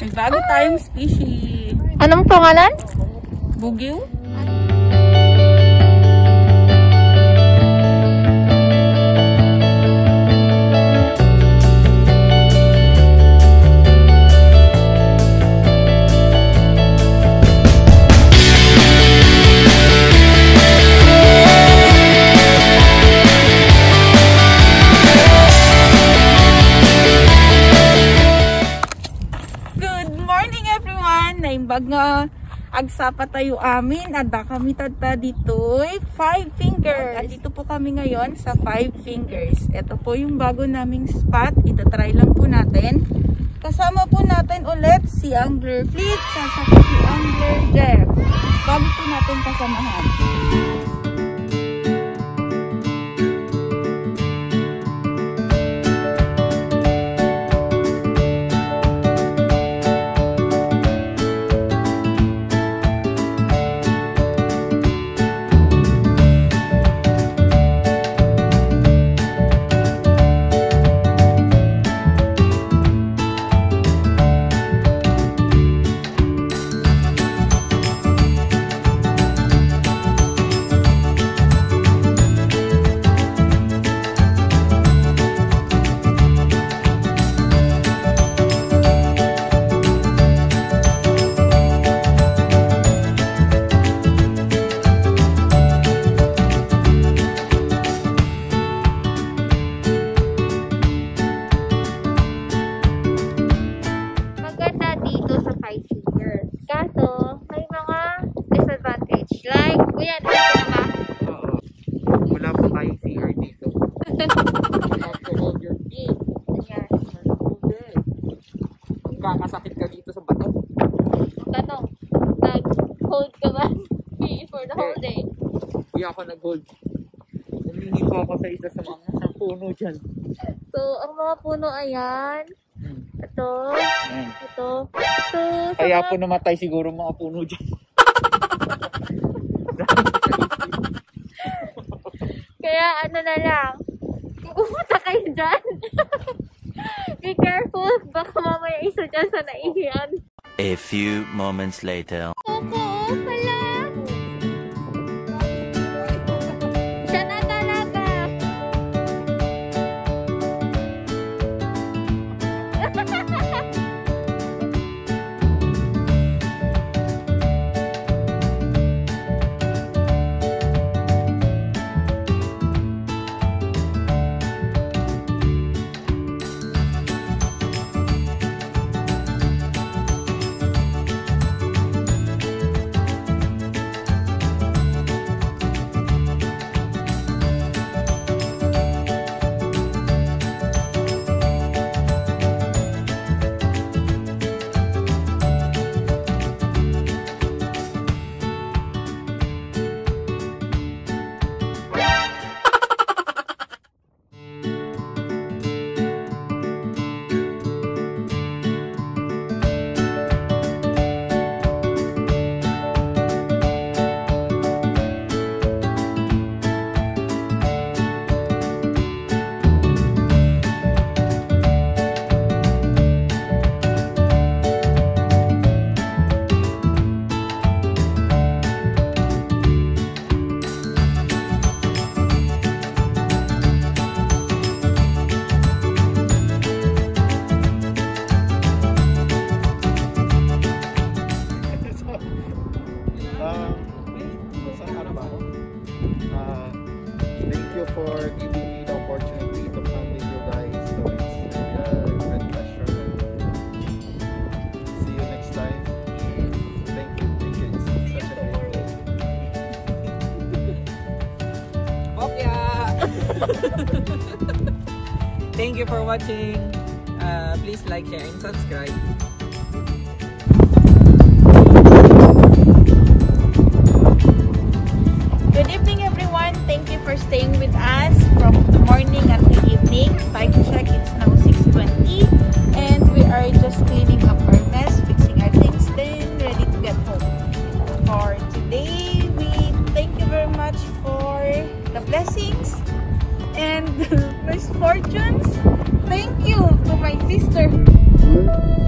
May bago tayong species. Anong pangalan? Bugyo? Everyone! Naimbag nga agsapa tayo amin at baka mitadta dito five fingers. At dito po kami ngayon sa five fingers. Ito po yung bago naming spot. Itatry lang po natin. Kasama po natin ulit si Angler Fleet sasaka si Angler Jeff. Bago po natin kasamahan. Magkakasakit ka dito sa bato. Tanong, nag-hold ka ba for the whole day? Kuya ako nag-hold. Humingi po ako sa isa sa mga puno dyan. So, ang mga puno ayan. Hmm. Ito. Ayan. Ito. So, sa Kaya mga- po namatay siguro mga puno dyan. Kaya ano na lang, pumunta kayo dyan. Be careful, baka dyan sa naihiyan. A few moments later. Coco, pala! You for giving me the opportunity to come with you guys. So it's really a pleasure. See you next time. Thank you. Thank you. It's such a day. Bokya! Thank you for watching. Uh, please like, share, and subscribe. Good evening staying with us from the morning until evening. Time check, it's now 6.20 and we are just cleaning up our mess, fixing our things, then ready to get home. For today, we thank you very much for the blessings and misfortunes. Thank you to my sister.